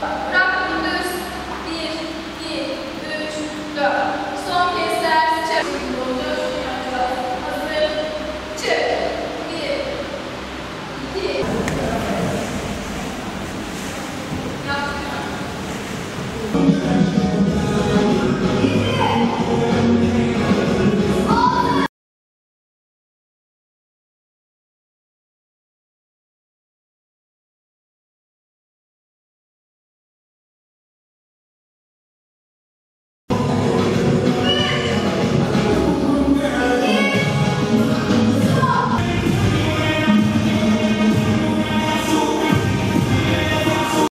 Bye.